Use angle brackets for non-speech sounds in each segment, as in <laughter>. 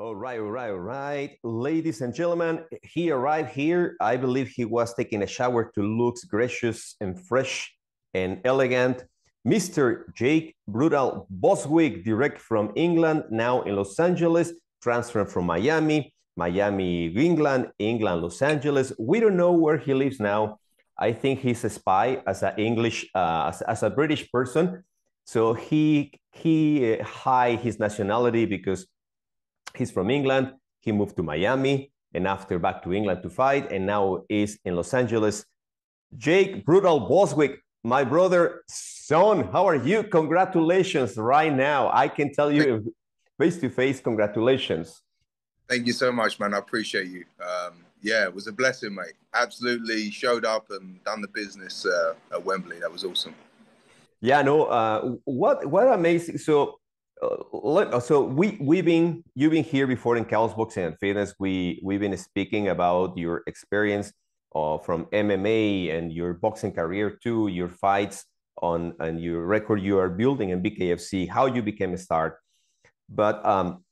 All right, all right, all right. Ladies and gentlemen, he arrived here. I believe he was taking a shower to look gracious and fresh and elegant. Mr. Jake Brutal Bostwick, direct from England, now in Los Angeles, transferred from Miami, Miami, England, England, Los Angeles. We don't know where he lives now. I think he's a spy as an English, uh, as, as a British person. So he he uh, hide his nationality because He's from England. He moved to Miami and after back to England to fight, and now is in Los Angeles. Jake Brutal Bostwick, my brother, son, how are you? Congratulations right now. I can tell you face to face, congratulations. Thank you so much, man. I appreciate you. Um, yeah, it was a blessing, mate. Absolutely showed up and done the business uh, at Wembley. That was awesome. Yeah, no. Uh, what what amazing. So uh, so we we've been you've been here before in KAOS Boxing and Fitness. We we've been speaking about your experience uh, from MMA and your boxing career too, your fights on and your record you are building in BKFC, how you became a star. But um,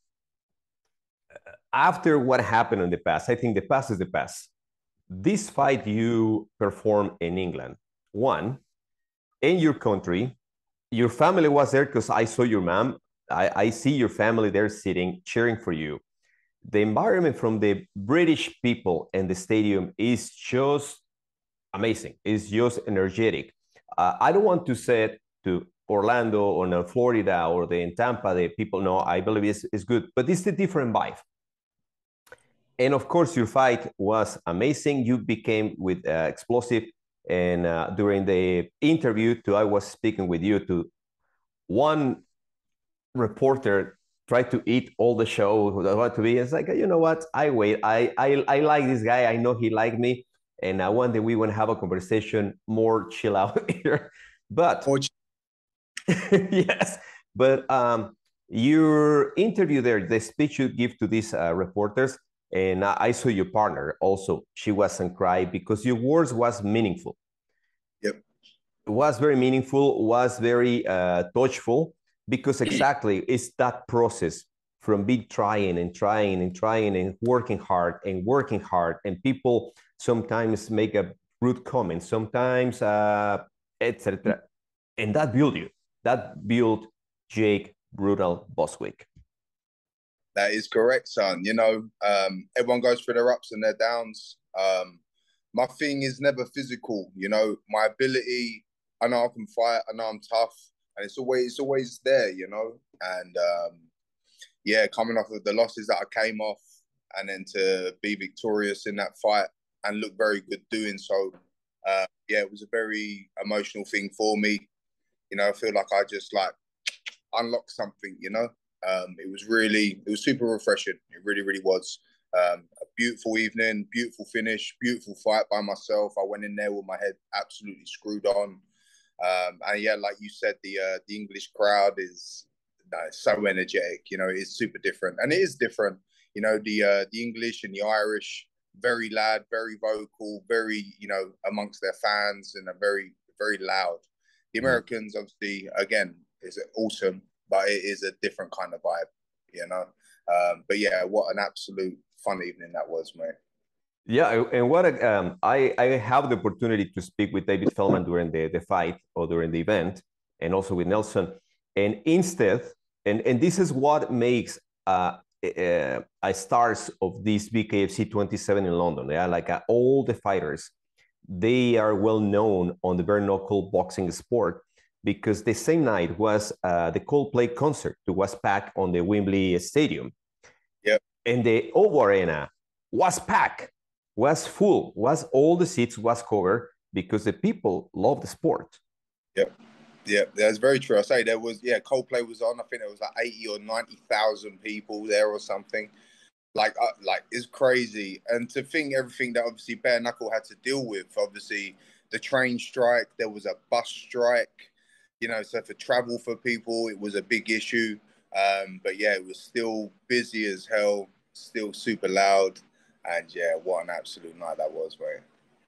after what happened in the past, I think the past is the past. This fight you performed in England, one, in your country, your family was there because I saw your mom I, I see your family there sitting, cheering for you. The environment from the British people and the stadium is just amazing. It's just energetic. Uh, I don't want to say it to Orlando or no, Florida or the in Tampa, the people know I believe it's, it's good, but it's a different vibe. And of course, your fight was amazing. You became with uh, explosive, and uh, during the interview, to I was speaking with you to one reporter tried to eat all the show what to be it's like you know what? I wait. I, I i like this guy. I know he liked me. And i want that we want to have a conversation more chill out <laughs> here. But <laughs> yes. But um your interview there the speech you give to these uh, reporters and i saw your partner also. She wasn't cry because your words was meaningful. Yep. It was very meaningful was very uh touchful because <clears throat> exactly it's that process from big trying and trying and trying and working hard and working hard and people sometimes make a rude comment sometimes uh etc and that built you. That built jake brutal bostwick. That is correct son. You know um everyone goes through their ups and their downs. Um my thing is never physical you know. My ability i know i can fight i know i'm tough and it's always it's always there, you know. And um, yeah, coming off of the losses that I came off, and then to be victorious in that fight and look very good doing so. Uh, yeah, it was a very emotional thing for me. You know, I feel like I just like unlocked something. You know, um, it was really it was super refreshing. It really, really was. Um, a beautiful evening, beautiful finish, beautiful fight by myself. I went in there with my head absolutely screwed on. Um, and yeah, like you said, the uh, the English crowd is no, so energetic. You know, it's super different, and it is different. You know, the uh, the English and the Irish, very loud, very vocal, very you know amongst their fans, and are very very loud. The mm. Americans, obviously, again, is awesome, but it is a different kind of vibe. You know, um, but yeah, what an absolute fun evening that was, mate. Yeah, and what um, I I have the opportunity to speak with David Feldman during the, the fight or during the event, and also with Nelson. And instead, and and this is what makes uh, uh, a stars of this BKFC 27 in London. Yeah, like uh, all the fighters, they are well known on the bare knuckle boxing sport because the same night was uh, the Coldplay concert that was packed on the Wembley Stadium. Yeah, and the OVO Arena was packed was full, was all the seats was covered because the people love the sport. Yep. Yeah, that's very true. I say there was yeah, Coldplay was on. I think there was like eighty or ninety thousand people there or something. Like, uh, like it's crazy. And to think everything that obviously Bare Knuckle had to deal with, obviously the train strike, there was a bus strike. You know, so for travel for people, it was a big issue. Um, but yeah, it was still busy as hell, still super loud. And yeah, what an absolute night that was, mate.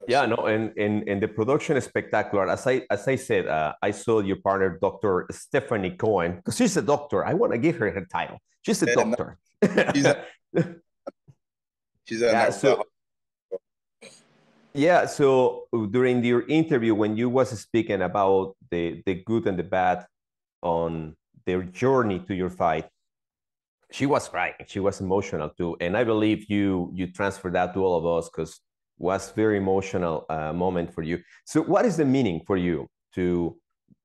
Yeah, no, and, and and the production is spectacular. As I as I said, uh, I saw your partner, Dr. Stephanie Cohen, because she's a doctor. I want to give her her title. She's a yeah, doctor. No, she's a, <laughs> she's a yeah, so, yeah, so during your interview, when you was speaking about the the good and the bad on their journey to your fight, she was crying. She was emotional too, and I believe you you transferred that to all of us because was very emotional uh, moment for you. So, what is the meaning for you to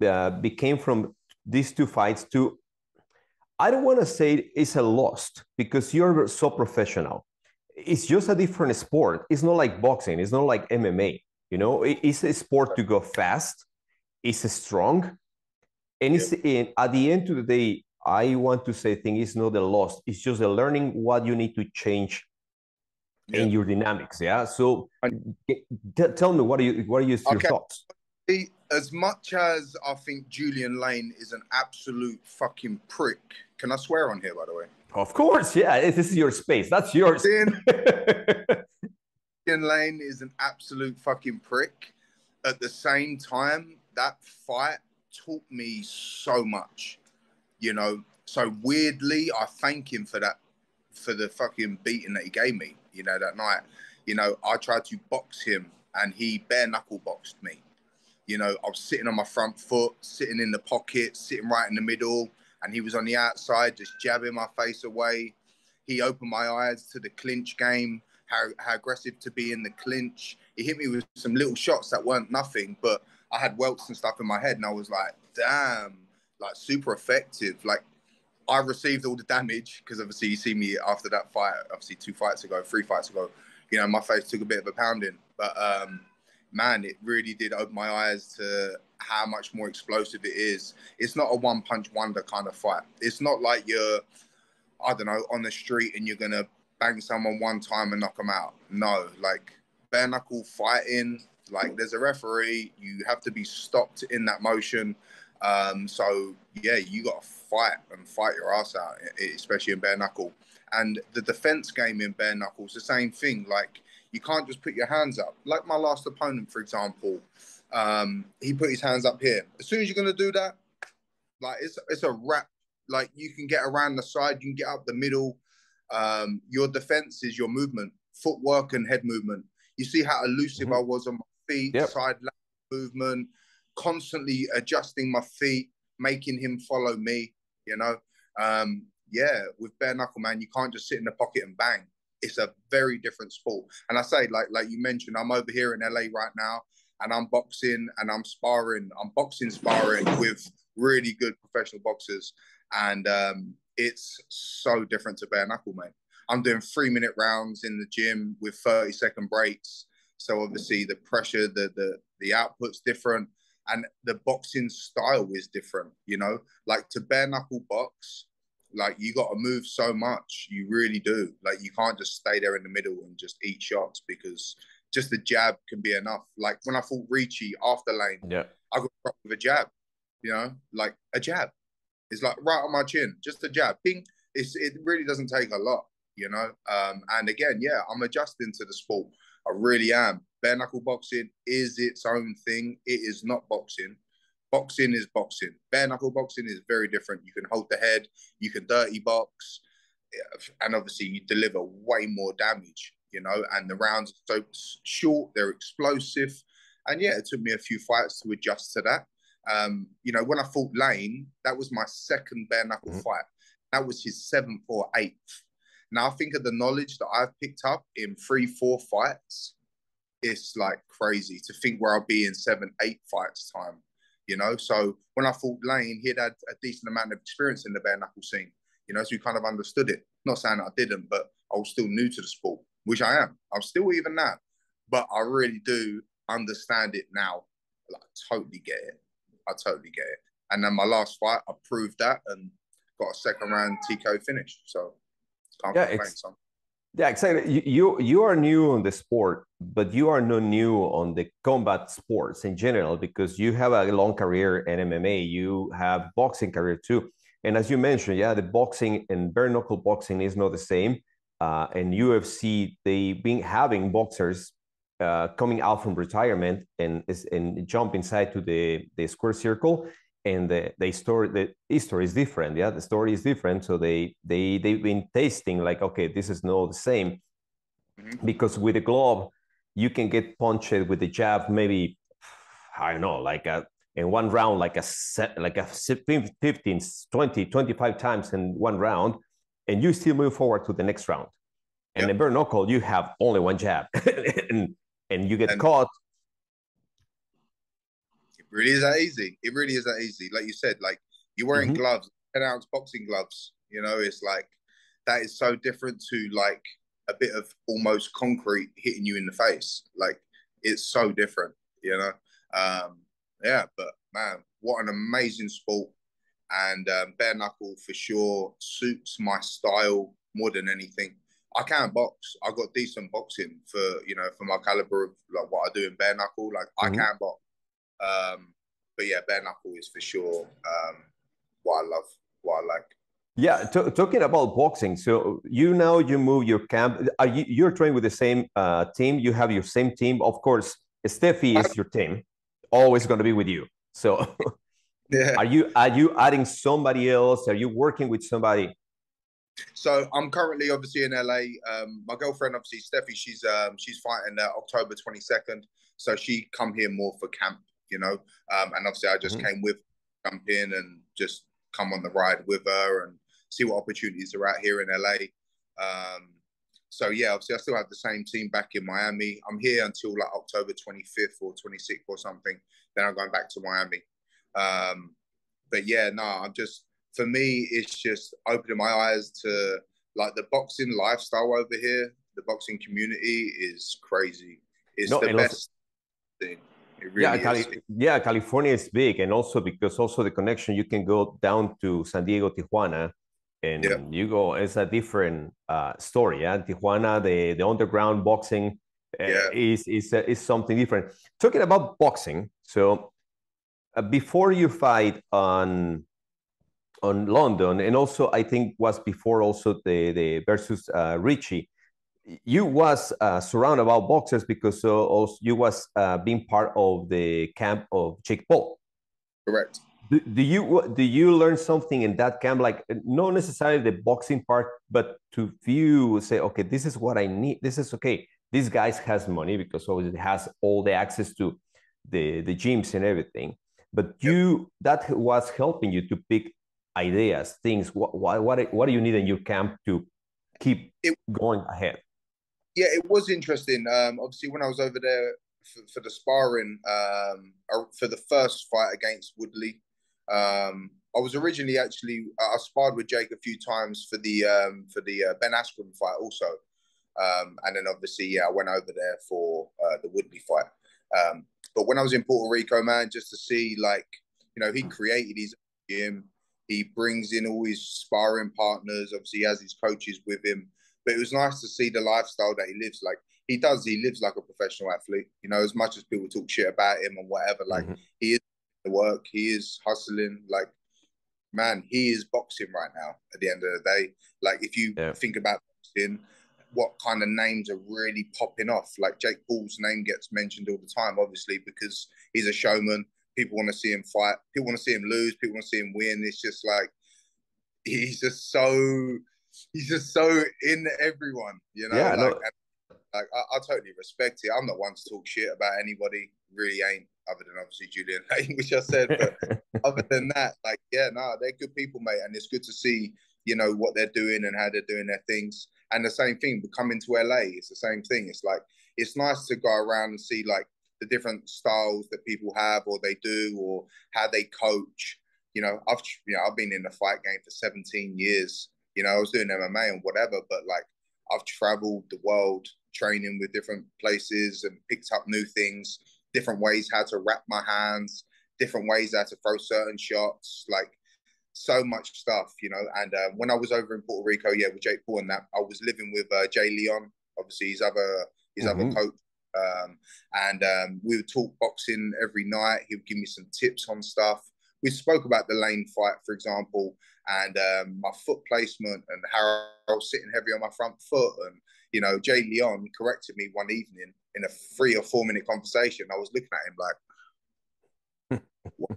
uh, became from these two fights to? I don't want to say it's a lost because you're so professional. It's just a different sport. It's not like boxing. It's not like MMA. You know, it's a sport to go fast. It's strong, and it's in, at the end of the day. I want to say thing is not a loss. It's just a learning what you need to change yeah. in your dynamics. Yeah. So tell me what are you what are your, okay. your thoughts? As much as I think Julian Lane is an absolute fucking prick. Can I swear on here, by the way? Of course, yeah. This is your space. That's yours. Julian <laughs> Lane is an absolute fucking prick. At the same time, that fight taught me so much. You know, so weirdly, I thank him for that, for the fucking beating that he gave me you know, that night. You know, I tried to box him and he bare knuckle boxed me. You know, I was sitting on my front foot, sitting in the pocket, sitting right in the middle, and he was on the outside just jabbing my face away. He opened my eyes to the clinch game, how, how aggressive to be in the clinch. He hit me with some little shots that weren't nothing, but I had welts and stuff in my head, and I was like, damn, like super effective. Like I received all the damage because obviously you see me after that fight, obviously two fights ago, three fights ago, you know, my face took a bit of a pounding. But um, man, it really did open my eyes to how much more explosive it is. It's not a one punch wonder kind of fight. It's not like you're, I don't know, on the street and you're gonna bang someone one time and knock them out. No, like bare knuckle fighting, like there's a referee, you have to be stopped in that motion. Um, so yeah, you got to fight and fight your ass out, especially in bare knuckle. And the defense game in bare knuckles, the same thing. Like you can't just put your hands up. Like my last opponent, for example, um, he put his hands up here. As soon as you're gonna do that, like it's it's a wrap. Like you can get around the side, you can get up the middle. Um, your defense is your movement, footwork, and head movement. You see how elusive mm-hmm. I was on my feet, yep. side movement, constantly adjusting my feet, making him follow me. You know, um, yeah, with bare knuckle, man, you can't just sit in the pocket and bang. It's a very different sport. And I say, like, like you mentioned, I'm over here in LA right now, and I'm boxing and I'm sparring. I'm boxing sparring with really good professional boxers, and um, it's so different to bare knuckle, mate. I'm doing three minute rounds in the gym with 30 second breaks. So obviously the pressure, the the the output's different and the boxing style is different. You know, like to bare knuckle box, like you got to move so much. You really do. Like you can't just stay there in the middle and just eat shots because just the jab can be enough. Like when I fought Ricci after lane, yeah, I got with a jab. You know, like a jab. It's like right on my chin, just a jab. Bing. It's it really doesn't take a lot. You know, um, and again, yeah, I'm adjusting to the sport. I really am bare knuckle boxing is its own thing. It is not boxing. Boxing is boxing. Bare knuckle boxing is very different. You can hold the head, you can dirty box, and obviously you deliver way more damage, you know. And the rounds are so short, they're explosive. And yeah, it took me a few fights to adjust to that. Um, you know, when I fought Lane, that was my second bare knuckle mm-hmm. fight. That was his seventh or eighth. Now think of the knowledge that I've picked up in three, four fights it's like crazy to think where I'll be in seven, eight fights time. You know, so when I fought Lane, he had a decent amount of experience in the bare knuckle scene. You know, so we kind of understood it. Not saying I didn't, but I was still new to the sport, which I am. I'm still even that, but I really do understand it now. Like, I totally get it. I totally get it. And then my last fight, I proved that and got a second round TKO finish. So yeah. It's, yeah, exactly. You, you, you are new on the sport, but you are not new on the combat sports in general because you have a long career in MMA. You have boxing career too, and as you mentioned, yeah, the boxing and bare knuckle boxing is not the same. Uh, and UFC, they been having boxers uh, coming out from retirement and and jump inside to the the square circle and the, the story the history is different yeah the story is different so they they they've been tasting like okay this is not the same mm-hmm. because with the glove you can get punched with the jab maybe i don't know like a in one round like a set like a 15 20 25 times in one round and you still move forward to the next round and yep. in bare knuckle you have only one jab <laughs> and and you get and caught really is that easy it really is that easy like you said like you're wearing mm-hmm. gloves 10 ounce boxing gloves you know it's like that is so different to like a bit of almost concrete hitting you in the face like it's so different you know um yeah, but man, what an amazing sport. And um, bare knuckle for sure suits my style more than anything. I can't box. I got decent boxing for you know for my caliber of like what I do in bare knuckle. Like mm-hmm. I can't box. Um, but yeah, bare knuckle is for sure um, what I love, what I like. Yeah, t- talking about boxing. So you now you move your camp. Are you you're training with the same uh, team? You have your same team, of course. Steffi is your team always going to be with you. So, <laughs> yeah. are you are you adding somebody else? Are you working with somebody? So I'm currently obviously in LA. Um, my girlfriend, obviously Steffi, she's um, she's fighting uh, October 22nd. So she come here more for camp, you know. Um, and obviously I just mm-hmm. came with, jump in and just come on the ride with her and see what opportunities are out here in LA. Um, so yeah, obviously I still have the same team back in Miami. I'm here until like October 25th or 26th or something. Then I'm going back to Miami. Um, but yeah, no, I'm just for me, it's just opening my eyes to like the boxing lifestyle over here. The boxing community is crazy. It's no, the best thing. Really yeah, Cali- yeah, California is big, and also because also the connection, you can go down to San Diego, Tijuana, and yeah. you go it's a different uh, story yeah tijuana the the underground boxing uh, yeah. is is uh, is something different talking about boxing so uh, before you fight on on london and also i think was before also the the versus uh, Ricci you was uh, surrounded about boxers because also you was being part of the camp of jake paul. Correct. Do, do you do you learn something in that camp? Like not necessarily the boxing part but to view say okay this is what i need. This is okay These guys has money because obviously has all the access to the the gyms and everything. But you yep. that was helping you to pick ideas things. What what what, what do you need in your camp to keep it, going ahead yeah it was interesting um obviously when i was over there for, for the sparring um for the first fight against woodley um, I was originally actually I sparred with Jake a few times for the um, for the uh, Ben Askren fight also, um, and then obviously yeah I went over there for uh, the Woodley fight. Um, but when I was in Puerto Rico, man, just to see like you know he created his gym, he brings in all his sparring partners. Obviously, he has his coaches with him. But it was nice to see the lifestyle that he lives. Like he does, he lives like a professional athlete. You know, as much as people talk shit about him and whatever, like mm-hmm. he is the work. He is hustling. Like, man, he is boxing right now. At the end of the day, like if you yeah. think about boxing, what kind of names are really popping off? Like Jake Paul's name gets mentioned all the time, obviously because he's a showman. People want to see him fight. People want to see him lose. People want to see him win. It's just like he's just so he's just so in everyone, you know. Yeah, like, like I, I, totally respect it. I'm not one to talk shit about anybody. Really ain't other than obviously Julian <laughs> Lane, which I said. But <laughs> other than that, like, yeah, no, nah, they're good people, mate. And it's good to see, you know, what they're doing and how they're doing their things. And the same thing, but coming to LA, it's the same thing. It's like, it's nice to go around and see like the different styles that people have or they do or how they coach. You know, I've, you know, I've been in the fight game for 17 years. You know, I was doing MMA and whatever, but like I've traveled the world training with different places and picked up new things different ways how to wrap my hands, different ways how to throw certain shots, like so much stuff, you know. And uh, when I was over in Puerto Rico, yeah, with Jake Paul and that, I was living with uh, Jay Leon, obviously his other his mm-hmm. other coach. Um, and um, we would talk boxing every night. He would give me some tips on stuff. We spoke about the lane fight, for example, and um, my foot placement and how I was sitting heavy on my front foot and you know, Jay Leon corrected me one evening in a three or four minute conversation. I was looking at him like,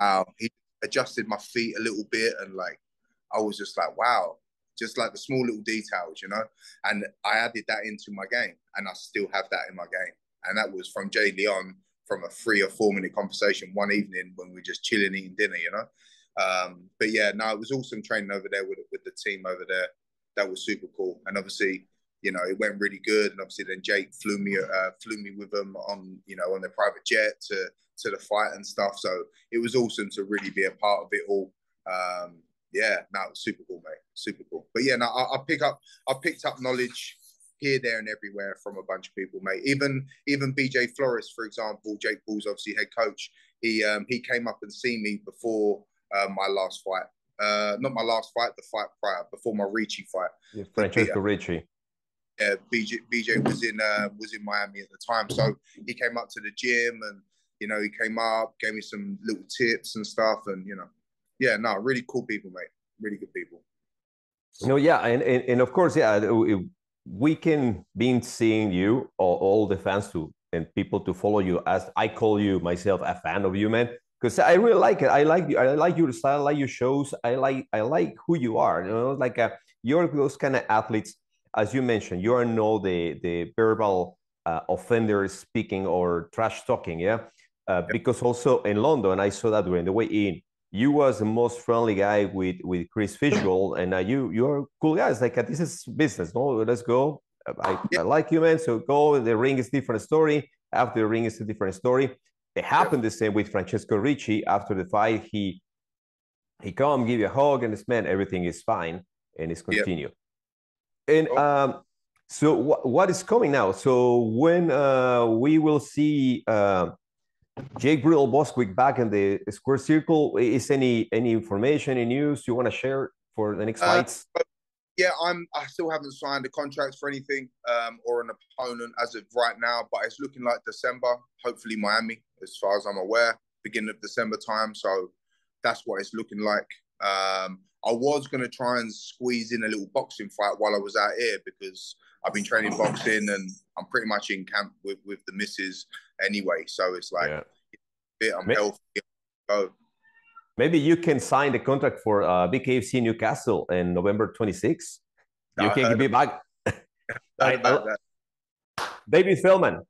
wow. <laughs> He adjusted my feet a little bit and like, I was just like, wow, just like the small little details, you know. And I added that into my game, and I still have that in my game. And that was from Jay Leon from a three or four minute conversation one evening when we were just chilling eating dinner, you know. Um, but yeah, no, it was awesome training over there with with the team over there. That was super cool, and obviously, you know, it went really good. And obviously, then Jake flew me uh, flew me with them on you know on their private jet to to the fight and stuff. So it was awesome to really be a part of it all. Um, yeah, no, it was super cool, mate. Super cool. But yeah, no, I, I pick up I picked up knowledge here, there, and everywhere from a bunch of people, mate. Even even BJ Flores, for example, Jake Paul's obviously head coach. He um, he came up and see me before uh, my last fight. Uh, not my last fight, the fight prior, before my Ricci fight. Yeah, Francesco Ricci. Yeah, BJ BJ was in uh, was in Miami at the time, so he came up to the gym and you know he came up, gave me some little tips and stuff, and you know, yeah, no, really cool people, mate. Really good people. No, yeah, and, and, and of course, yeah, we can be seeing you, or all the fans to and people to follow you as I call you myself a fan of you, man. Because I really like it. I like you. I like your style. I like your shows. I like. I like who you are. You know, like a, uh, you're those kind of athletes, as you mentioned. You are no the the verbal uh, offender speaking or trash talking. Yeah, uh, because also in London, I saw that during the way in you was the most friendly guy with with Chris Fishgold, <laughs> and uh, you you're cool guys. Like uh, this is business. No, let's go. I. I like you, man. So go. The ring is different story. After the ring is a different story. It happened the same with Francesco Ricci. After the fight, he he come give you a hug, and this man everything is fine, and it's continue. And um, so what what is coming now? So when uh, we will see. Uh, Jake Brutal Bostwick back in the square circle. Is any any information, any news you want to share for the next uh, fights? Yeah, I'm. I still haven't signed a contract for anything um, or an opponent as of right now, but it's looking like December. Hopefully, Miami, as far as I'm aware, beginning of December time. So that's what it's looking like. Um, I was going to try and squeeze in a little boxing fight while I was out here because I've been training boxing and I'm pretty much in camp with, with the misses anyway. So it's like, yeah. I'm maybe, healthy. So, maybe you can sign the contract for uh, BKFC Newcastle in November 26th. You can be back. <laughs> I, David Feldman,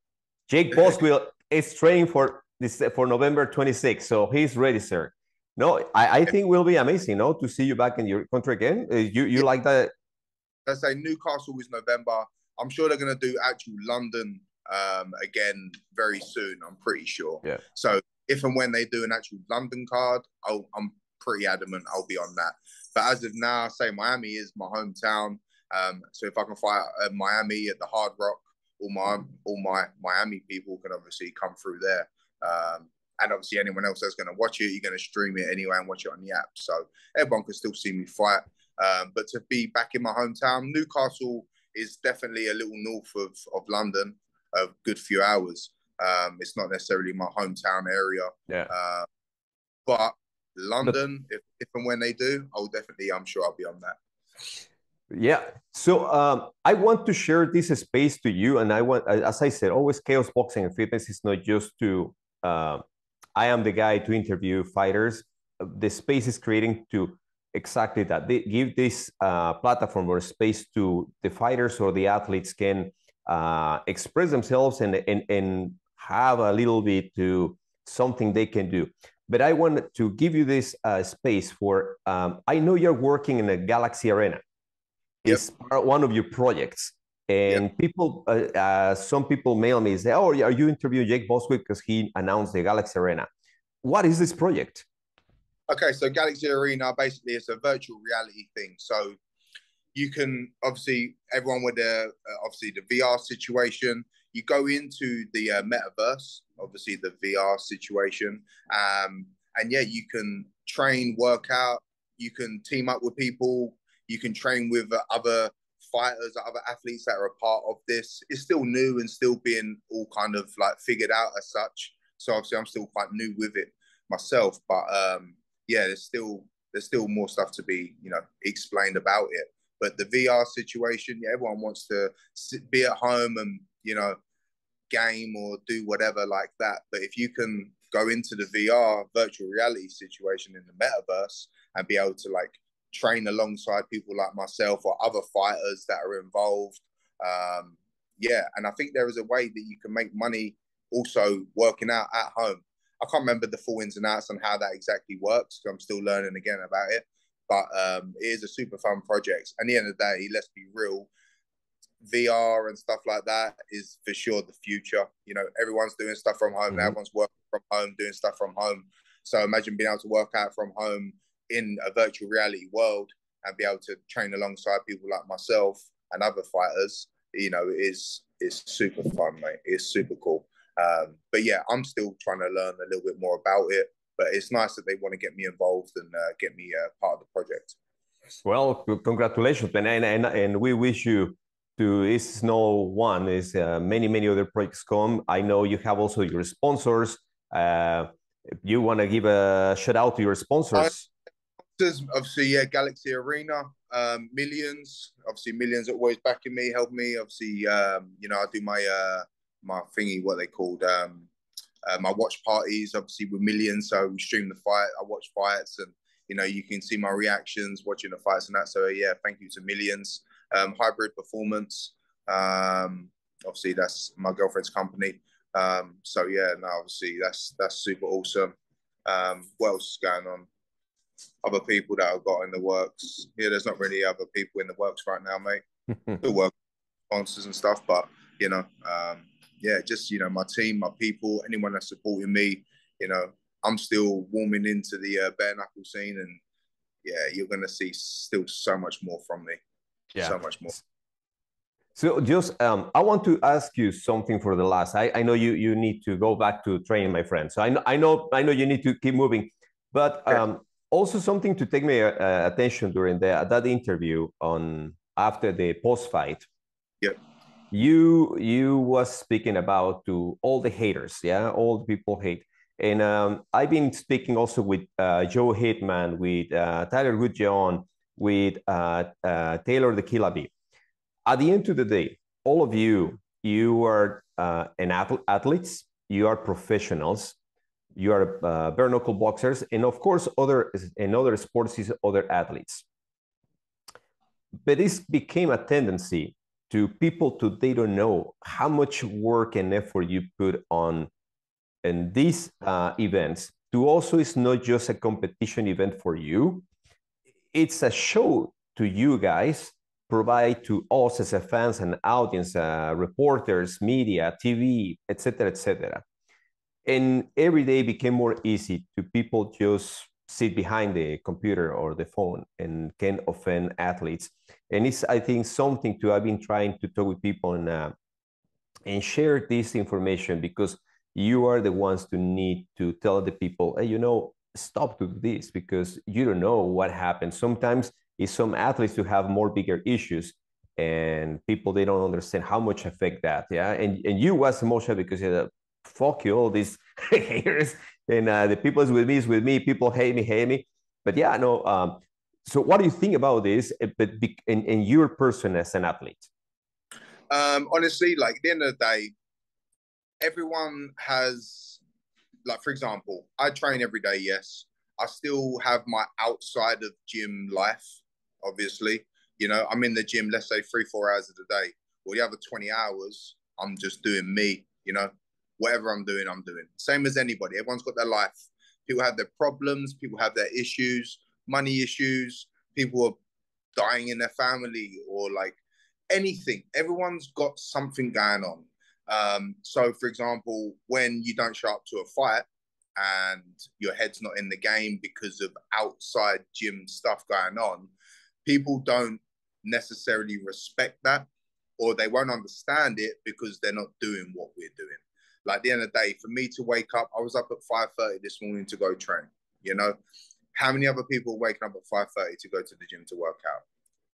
Jake <laughs> Boswell is training for this for November 26th, so he's ready, sir. No, I, I think will be amazing, no, to see you back in your country again. Uh, you you yeah. like that? Let's say Newcastle is November. I'm sure they're going to do actual London um, again very soon. I'm pretty sure. Yeah. So if and when they do an actual London card, i am pretty adamant I'll be on that. But as of now, I say Miami is my hometown. Um, so if I can fight at Miami at the Hard Rock, all my all my Miami people can obviously come through there. Um, and obviously anyone else that's going to watch it, you're going to stream it anyway and watch it on the app. So everyone can still see me fight. Um, but to be back in my hometown, Newcastle is definitely a little north of, of London, a good few hours. Um, it's not necessarily my hometown area. Yeah. Uh, but London, if, if and when they do, I'll definitely, I'm sure I'll be on that. Yeah. So um, I want to share this space to you. And I want, as I said, always KAOS boxing and fitness is not just to, uh, I am the guy to interview fighters. The space is creating to exactly that. They give this uh, platform or space to the fighters or the athletes can uh, express themselves and, and, and have a little bit to something they can do. But I want to give you this uh, space for, um, I know you're working in the Galaxy Arena. Yep. It's one of your projects. And yep. people, uh, uh, some people mail me and say, oh, are you interviewing Jake Bostwick because he announced the Galaxy Arena? What is this project? Okay, so Galaxy Arena basically is a virtual reality thing. So you can obviously everyone with the uh, obviously the VR situation. You go into the uh, metaverse, obviously the VR situation, um, and yeah, you can train, work out. You can team up with people. You can train with uh, other fighters, other athletes that are a part of this. It's still new and still being all kind of like figured out as such. So obviously, I'm still quite new with it myself, but um, yeah, there's still there's still more stuff to be you know explained about it. But the VR situation, yeah, everyone wants to sit, be at home and you know game or do whatever like that. But if you can go into the VR virtual reality situation in the metaverse and be able to like train alongside people like myself or other fighters that are involved, um, yeah, and I think there is a way that you can make money also working out at home. I can't remember the full ins and outs on how that exactly works. I'm still learning again about it, but um, it is a super fun project. And at the end of the day, let's be real, VR and stuff like that is for sure the future. You know, everyone's doing stuff from home. Mm-hmm. Everyone's working from home, doing stuff from home. So imagine being able to work out from home in a virtual reality world and be able to train alongside people like myself and other fighters. You know, is is super fun, mate. It's super cool. Um, but yeah, I'm still trying to learn a little bit more about it. But it's nice that they want to get me involved and uh, get me uh, part of the project. Well, congratulations, and, and and we wish you to is no one is uh, many many other projects come i know you have also your sponsors uh, you want to give a shout out to your sponsors obviously yeah galaxy arena um, millions obviously millions always backing me help me obviously um, you know i do my uh my thingy what they called um uh, my watch parties obviously with millions so we stream the fight i watch fights and you know you can see my reactions watching the fights and that so yeah thank you to millions um, hybrid performance. Um, obviously, that's my girlfriend's company. Um, so yeah, no, obviously that's that's super awesome. Um, what else is going on? Other people that I've got in the works. Yeah, there's not really other people in the works right now, mate. <laughs> Still work sponsors and stuff, but you know, um, yeah, just you know, my team, my people, anyone that's supporting me, you know, I'm still warming into the uh, bare knuckle scene, and yeah, you're gonna see still so much more from me yeah. so much more. So just, um, I want to ask you something for the last. I, I know you you need to go back to training, my friend. So I know I know I know you need to keep moving, but um, also something to take my uh, attention during the, that interview on after the post fight. Yep. You you was speaking about to all the haters, yeah, all the people hate. And um, I've been speaking also with uh, Joe Hitman, with uh, Tyler Goodjohn, with uh, uh, Taylor the Killer. At the end of the day, all of you, you are uh, an athlete, athletes, you are professionals, you are uh, bare knuckle boxers, and of course, other in other sports is other athletes. But this became a tendency to people to they don't know how much work and effort you put on in these uh, events. To also, it's not just a competition event for you, it's a show to you guys, provide to us as a fans and audience, uh, reporters, media, TV, etc., etc. And every day became more easy to people just sit behind the computer or the phone and can offend athletes. And it's, I think, something to I've been trying to talk with people and uh, and share this information because you are the ones to need to tell the people, hey, you know, stop to do this because you don't know what happens. Sometimes it's some athletes who have more bigger issues and people they don't understand how much affect that. Yeah. And and you was emotional because you said, fuck you, all these <laughs> haters. And uh, the people is with me is with me. People hate me, hate me. But yeah, no. Um, so what do you think about this? Eh, but in, in your person as an athlete? Um, honestly, like at the end of the day, everyone has like for example, I train every day. Yes, I still have my outside of gym life. Obviously, you know, I'm in the gym. Let's say three, four hours of the day. Well, the other twenty hours, I'm just doing me. You know, whatever I'm doing, I'm doing. Same as anybody. Everyone's got their life. People have their problems. People have their issues, money issues. People are dying in their family or like anything. Everyone's got something going on. Um, so, for example, when you don't show up to a fight and your head's not in the game because of outside gym stuff going on, people don't necessarily respect that or they won't understand it because they're not doing what we're doing. Like the end of the day, for me to wake up, I was up at 5.30 this morning to go train, you know? How many other people waking up at 5.30 to go to the gym to work out?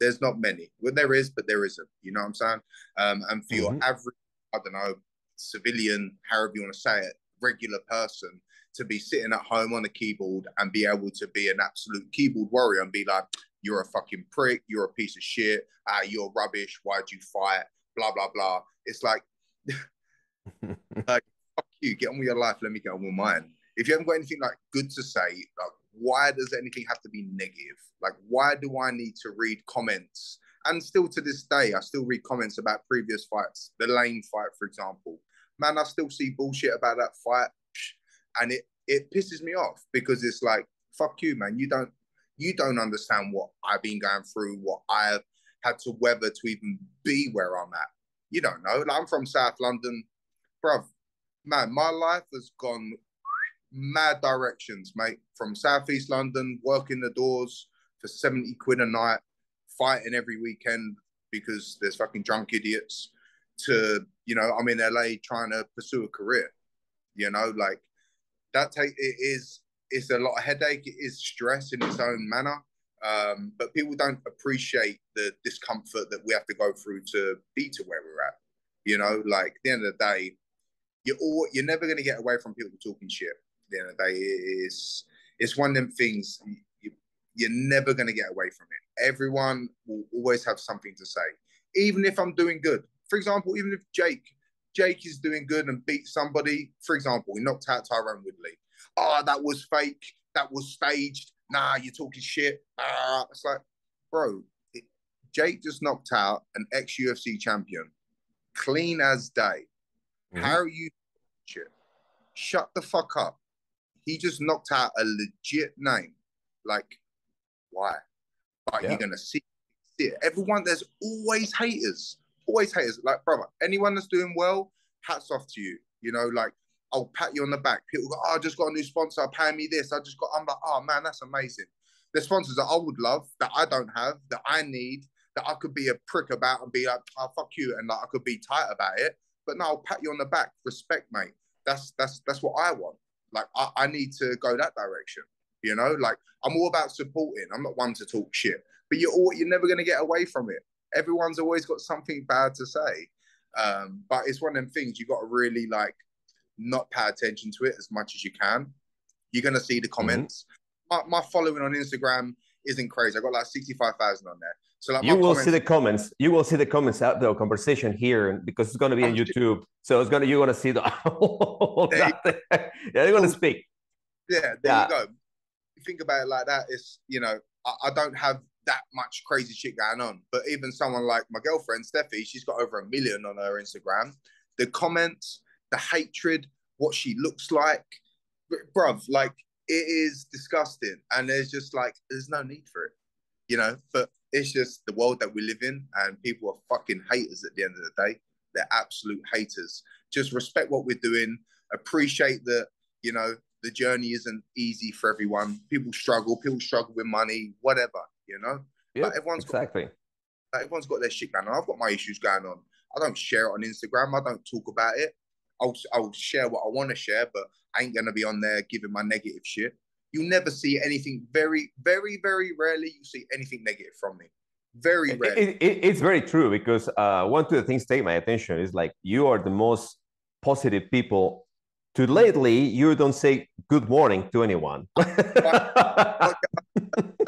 There's not many. Well, there is, but there isn't. You know what I'm saying? Um, and for mm-hmm. your average I don't know, civilian, however you want to say it, regular person to be sitting at home on a keyboard and be able to be an absolute keyboard warrior and be like, you're a fucking prick, you're a piece of shit, ah, you're rubbish, why'd you fight? Blah blah blah. It's like, <laughs> like fuck you, get on with your life, let me get on with mine. If you haven't got anything like good to say, like why does anything have to be negative? Like, why do I need to read comments? And still to this day, I still read comments about previous fights, the Lane fight, for example. Man, I still see bullshit about that fight, and it it pisses me off because it's like, fuck you, man. You don't you don't understand what I've been going through, what I've had to weather to even be where I'm at. You don't know. Like, I'm from South London, bruv. Man, my life has gone mad directions, mate. From Southeast London, working the doors for 70 quid a night, fighting every weekend because there's fucking drunk idiots, to, you know, I'm in LA trying to pursue a career. You know, like that take it is it's a lot of headache, it is stress in its own manner. Um, but people don't appreciate the discomfort that we have to go through to be to where we're at. You know, like at the end of the day, you're all you're never gonna get away from people talking shit the end of the day, it's it's one of them things you, you're never going to get away from it. Everyone will always have something to say, even if I'm doing good. For example, even if Jake Jake is doing good and beat somebody, for example, he knocked out Tyron Woodley. Oh, that was fake. That was staged. Nah, you're talking shit. Ah, it's like, bro, Jake just knocked out an ex UFC champion, clean as day. Mm-hmm. How are you? Shut the fuck up. He just knocked out a legit name. Like, why? But yeah. you're gonna see, see it. Everyone, there's always haters. Always haters. Like, brother, anyone that's doing well, hats off to you. You know, like I'll pat you on the back. People go, oh, I just got a new sponsor, pay me this. I just got, I'm like, oh man, that's amazing. The sponsors that I would love, that I don't have, that I need, that I could be a prick about and be like, oh, fuck you. And like I could be tight about it. But no, I'll pat you on the back. Respect, mate. That's that's that's what I want. Like I, I need to go that direction. You know, like I'm all about supporting. I'm not one to talk shit, but you're all, you're never gonna get away from it. Everyone's always got something bad to say. Um, but it's one of them things you got to really like not pay attention to it as much as you can. You're gonna see the mm-hmm. comments. Mm-hmm. My, my following on Instagram isn't crazy. I got like sixty five thousand on there. So you will comments, see the comments. You will see the comments out the conversation here because it's going to be on YouTube. So it's going to you're going to see the <laughs> <laughs> yeah, they're going to speak. Yeah, there yeah. you go. You think about it like that. It's you know I, I, don't have that much crazy shit going on, but even someone like my girlfriend Steffi, she's got over a million on her Instagram. The comments, the hatred, what she looks like, bruv, like it is disgusting, and there's just like there's no need for it, you know. But it's just the world that we live in, and people are fucking haters at the end of the day. They're absolute haters. Just respect what we're doing. Appreciate that, you know, the journey isn't easy for everyone. People struggle. People struggle with money, whatever, you know. Yeah, everyone's exactly. Got, like, everyone's got their shit going on. I've got my issues going on. I don't share it on Instagram. I don't talk about it. I'll I'll share what I want to share, but I ain't gonna be on there giving my negative shit you never see anything very, very, very rarely you see anything negative from me. Very rarely. It, it, it's very true because uh, one of the things take my attention is like you are the most positive people. To lately, you don't say good morning to anyone. <laughs> How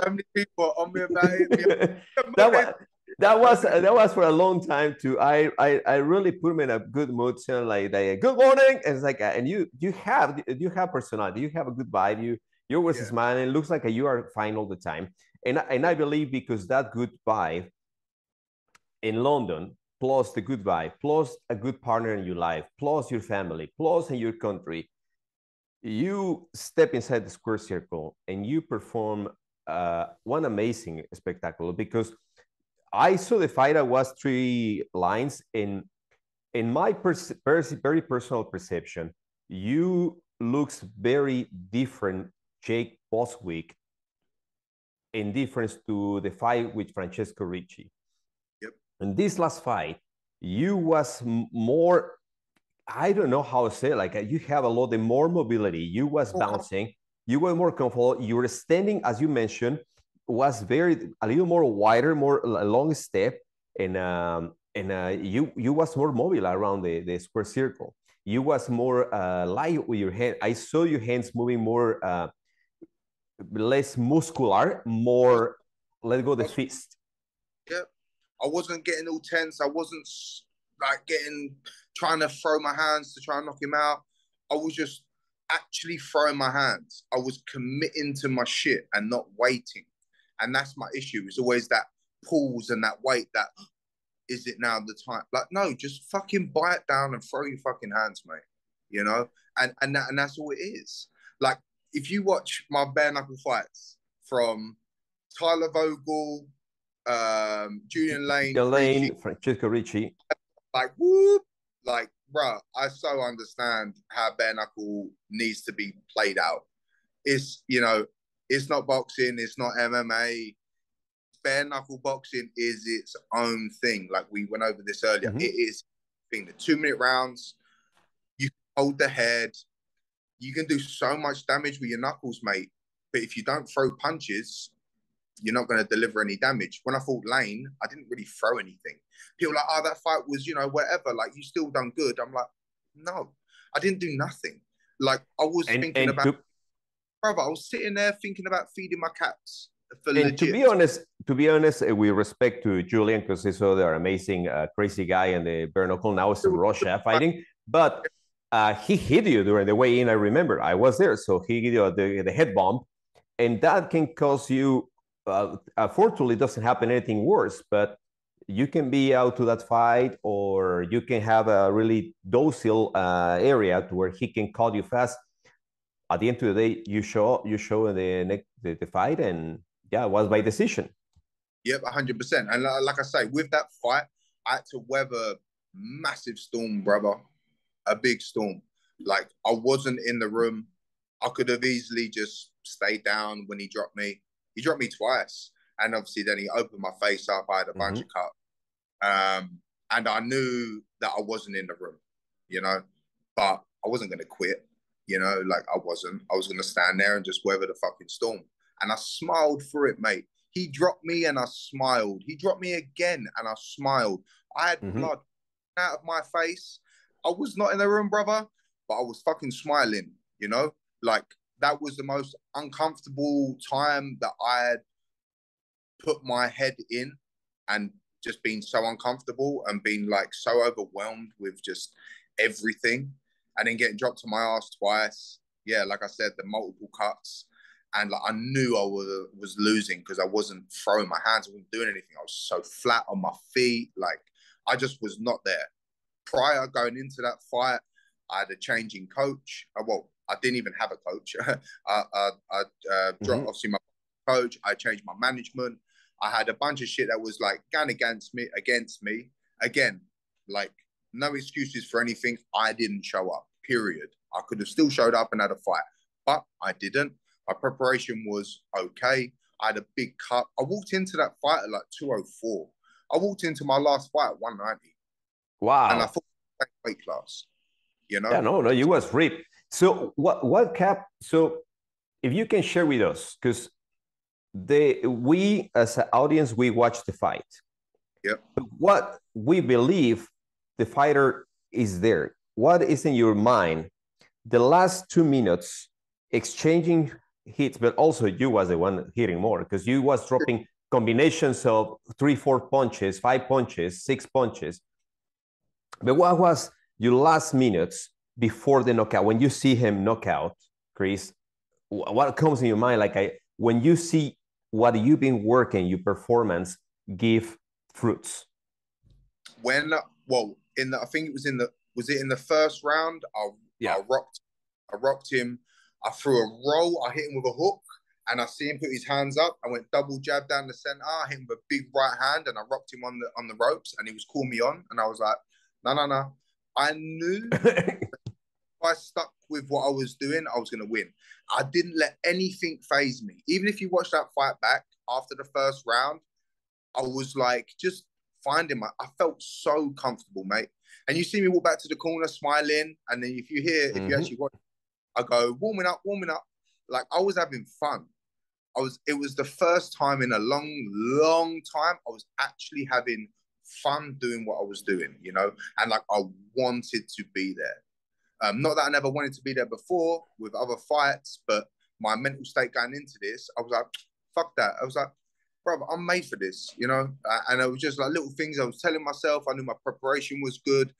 many people on me about it? that was, that was that was for a long time too. I I, I really put me in a good mood, so like, like good morning. And it's like, and you you have you have personality, you have a good vibe. You you're always yeah. smiling. It looks like you are fine all the time. And, and I believe because that good vibe in London, plus the good vibe, plus a good partner in your life, plus your family, plus in your country, you step inside the square circle and you perform uh, one amazing spectacle because I saw the fight. I was three lines in in my pers- pers- very personal perception. You looks very different Jake Bostwick, in difference to the fight with Francesco Ricci. Yep. In this last fight, you was more, I don't know how to say, it, like you have a lot of more mobility. You was bouncing. You were more comfortable. You were standing, as you mentioned, was very a little more wider, more a long step, and um, and uh, you you was more mobile around the, the square circle. You was more uh, light with your hand. I saw your hands moving more uh, less muscular, more let go the fist. Yeah, I wasn't getting all tense. I wasn't like getting trying to throw my hands to try and knock him out. I was just actually throwing my hands. I was committing to my shit and not waiting. And that's my issue. It's always that pause and that wait that is it now the time? Like, no, just fucking bite down and throw your fucking hands, mate. You know? And and that, and that's all it is. Like, if you watch my bare knuckle fights from Tyler Vogel, um, Julian Lane, Lane, Ricci, Francesco Ricci, like whoop, like bro, I so understand how bare knuckle needs to be played out. It's you know, it's not boxing, it's not MMA. Bare knuckle boxing is its own thing. Like we went over this earlier, mm-hmm. it is thing. The two minute rounds, you hold the head, you can do so much damage with your knuckles, mate. But if you don't throw punches, you're not going to deliver any damage. When I fought Lane, I didn't really throw anything. People like, oh, that fight was, you know, whatever. Like, you still done good. I'm like, no, I didn't do nothing. Like, I was and, thinking and about, to, brother, I was sitting there thinking about feeding my cats. and legit. to be honest, to be honest, uh, with respect to Julian, because he's other amazing, uh, crazy guy and the bare knuckle now is in Russia fighting, but uh, he hit you during the way in. I remember I was there, so he gave you the, the head bump, and that can cause you uh, unfortunately, it doesn't happen anything worse, but you can be out to that fight or you can have a really docile uh, area to where he can call you fast. At the end of the day, you show you show in the next the, the fight, and yeah, it was by decision. Yep, hundred percent. And like I say, with that fight, I had to weather massive storm, brother, a big storm. Like I wasn't in the room. I could have easily just stayed down when he dropped me he dropped me twice, and obviously then he opened my face up. I had a bunch mm-hmm. of cuts, um, and I knew that I wasn't in the room, you know, but I wasn't going to quit, you know, like I wasn't. I was going to stand there and just weather the fucking storm, and I smiled through it, mate. He dropped me and I smiled. He dropped me again and I smiled. I had mm-hmm. blood out of my face. I was not in the room, brother, but I was fucking smiling, you know? Like that was the most uncomfortable time that I had put my head in and just been so uncomfortable and being like so overwhelmed with just everything and then getting dropped to my ass twice. Yeah, like I said, the multiple cuts. And like I knew I was was losing because I wasn't throwing my hands, I wasn't doing anything. I was so flat on my feet. Like I just was not there. Prior going into that fight, I had a changing coach. Uh, well, I didn't even have a coach. I, <laughs> I, I uh, dropped mm-hmm. obviously my coach. I changed my management. I had a bunch of shit that was like going against me. Against me again, like no excuses for anything. I didn't show up. Period. I could have still showed up and had a fight, but I didn't. My preparation was okay. I had a big cut. I walked into that fight at like 204. I walked into my last fight at 190. Wow. And I thought weight class. You know? Yeah, no, no, you was ripped. So what what cap? So if you can share with us, because they we as an audience we watch the fight. But what we believe the fighter is there. What is in your mind? The last two minutes exchanging hits, but also you was the one hitting more because you was dropping combinations of three, four punches, five punches, six punches. But what was your last minutes before the knockout, when you see him knockout, Chris, what comes in your mind? Like I, when you see what you've been working, your performance give fruits. When well, in the I think it was in the was it in the first round? I yeah. I rocked, I rocked him. I threw a roll. I hit him with a hook, and I see him put his hands up. I went double jab down the center. I hit him with a big right hand, and I rocked him on the on the ropes, and he was calling me on, and I was like, no, no, no. I knew <laughs> if I stuck with what I was doing, I was going to win. I didn't let anything phase me. Even if you watch that fight back after the first round, I was like just finding my. I felt so comfortable, mate. And you see me walk back to the corner smiling, and then if you hear, mm-hmm. if you mm-hmm. actually watch, I go warming up, warming up. Like I was having fun. I was. It was the first time in a long, long time I was actually having fun doing what I was doing. You know, and like I wanted to be there. Um, not that I never wanted to be there before with other fights, but my mental state going into this, I was like, fuck that. I was like, bro, I'm made for this, you know. And it was just like little things I was telling myself. I knew my preparation was good.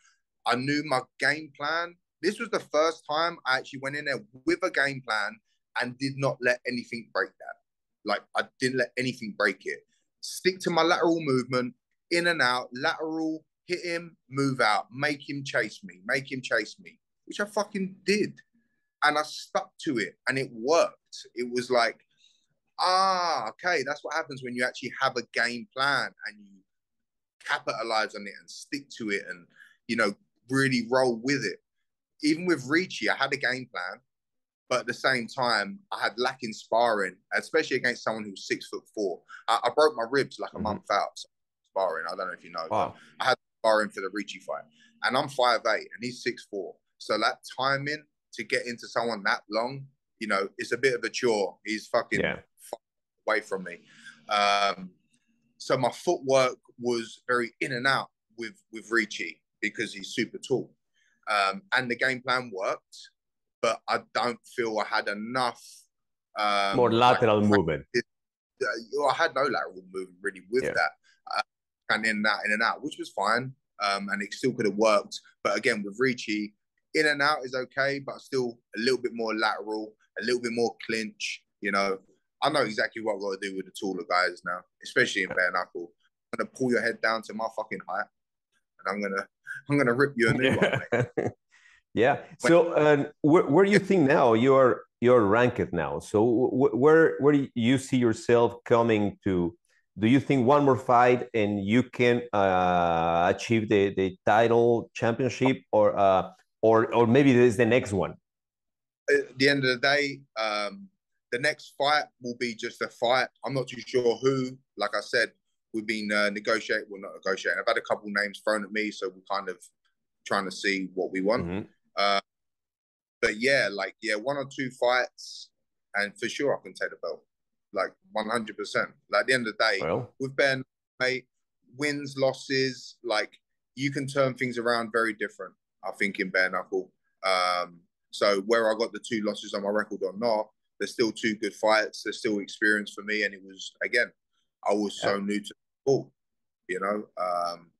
I knew my game plan. This was the first time I actually went in there with a game plan and did not let anything break that. Like I didn't let anything break it. Stick to my lateral movement, in and out, lateral, hit him, move out, make him chase me, make him chase me, which I fucking did. And I stuck to it and it worked. It was like, ah, okay, that's what happens when you actually have a game plan and you capitalize on it and stick to it and, you know, really roll with it. Even with Ricci, I had a game plan, but at the same time, I had lacking sparring, especially against someone who's six foot four. I, I broke my ribs like a mm-hmm. month out so sparring. I don't know if you know. Wow. I had sparring for the Ricci fight, and I'm five eight, and he's six four. So that timing to get into someone that long, you know, it's a bit of a chore. He's fucking yeah. away from me. Um, so my footwork was very in and out with with Ricci because he's super tall, um, and the game plan worked. But I don't feel I had enough um, more lateral like, movement. Uh, I had no lateral movement really with yeah. that, uh, and in that in and out, which was fine, um, and it still could have worked. But again, with Ricci, in and out is okay, but still a little bit more lateral, a little bit more clinch. You know, I know exactly what I've got to do with the taller guys now, especially in bare knuckle. I'm gonna pull your head down to my fucking height, and I'm gonna <laughs> I'm gonna rip you a new one. <laughs> yeah. So, uh, where, where do you think now you're you're ranked now? So, where where do you see yourself coming to? Do you think one more fight and you can uh, achieve the the title championship, or uh, or or maybe there's the next one? At the end of the day, um, the next fight will be just a fight. I'm not too sure who. Like I said, we've been uh, negotiating. Well, not negotiating. I've had a couple names thrown at me, so we're kind of trying to see what we want. Mm-hmm. Uh, but yeah, like yeah, one or two fights, and for sure I can take the belt, like 100. percent Like at the end of the day, well. with Ben, mate, wins, losses, like you can turn things around very different. I think in bare knuckle. Um, so where I got the two losses on my record or not, there's still two good fights. There's still experience for me, and it was again, I was yeah. so new to the football, you know. Um,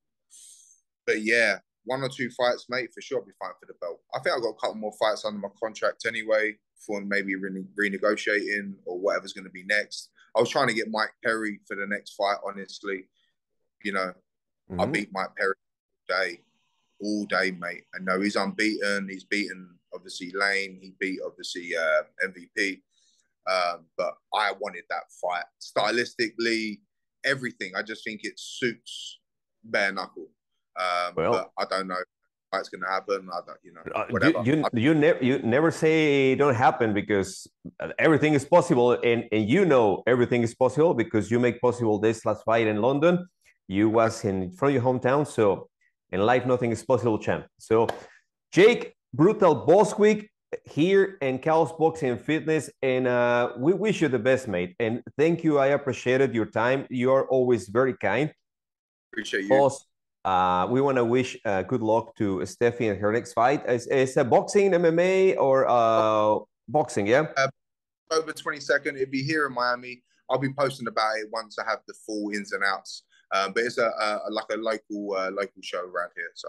but yeah, one or two fights, mate, for sure, I'll be fine for the belt. I think I've got a couple more fights under my contract anyway for maybe rene- renegotiating or whatever's going to be next. I was trying to get Mike Perry for the next fight, honestly. You know, mm-hmm. I beat Mike Perry all day all day, mate. I know he's unbeaten. He's beaten obviously Lane. He beat obviously uh, MVP. Um, but I wanted that fight stylistically, everything. I just think it suits bare knuckle. Um, well, but I don't know it's going to happen. I don't, you know, uh, whatever. You, you, you, never you never say it don't happen because everything is possible, and and you know everything is possible because you make possible this last fight in London. You was in from your hometown, so in life, nothing is possible, champ. So, Jake, brutal Bostwick here in KAOS Boxing and Fitness, and uh, we wish you the best, mate. And thank you. I appreciated your time. You are always very kind. Appreciate you. Boss, uh, we want to wish uh, good luck to Steffi in her next fight. Is, is it boxing, MMA, or uh, boxing? Yeah. Uh, October 22nd. It'll be here in Miami. I'll be posting about it once I have the full ins and outs. Um, but it's a, a, like a local uh, local show around here. So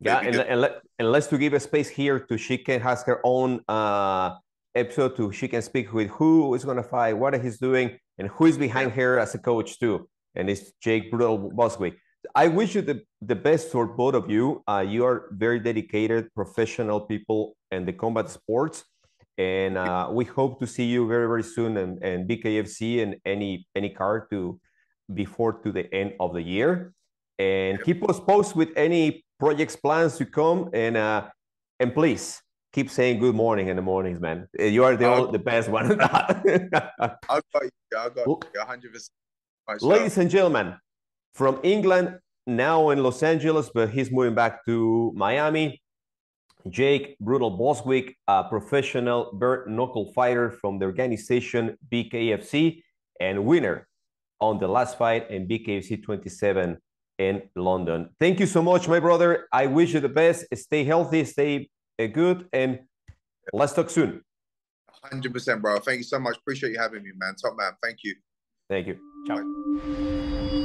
yeah, and, and, let, and let's to give a space here to she can has her own uh, episode to she can speak with who is going to fight, what he's doing, and who is behind her as a coach too. And it's Jake Brutal Bostwick. I wish you the, the best for both of you. Uh, you are very dedicated professional people in the combat sports. And uh, we hope to see you very, very soon and, and BKFC and any any card to before to the end of the year. And keep us posted with any projects plans to come. And uh, and please keep saying good morning in the mornings, man. Uh, you are the only, the best one. <laughs> I got you. I got you. 100%. Ladies and gentlemen, from England, now in Los Angeles, but he's moving back to Miami. Jake Brutal Bostwick, a professional bare knuckle fighter from the organization BKFC and winner on the last fight in BKFC 27 in London. Thank you so much, my brother. I wish you the best. Stay healthy, stay uh, good, and let's talk soon. 100%, bro. Thank you so much. Appreciate you having me, man. Top man. Thank you. Thank you. Ciao.